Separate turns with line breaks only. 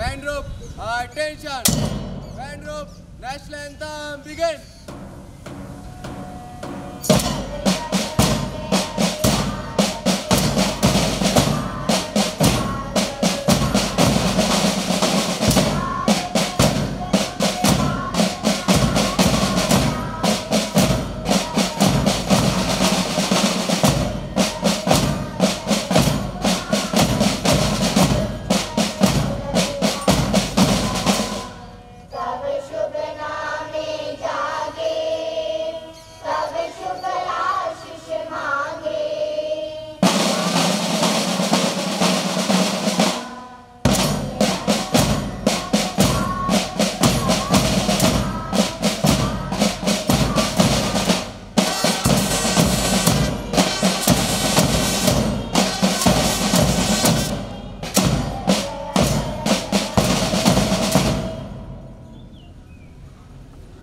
Band group, attention. Band group, national anthem begin.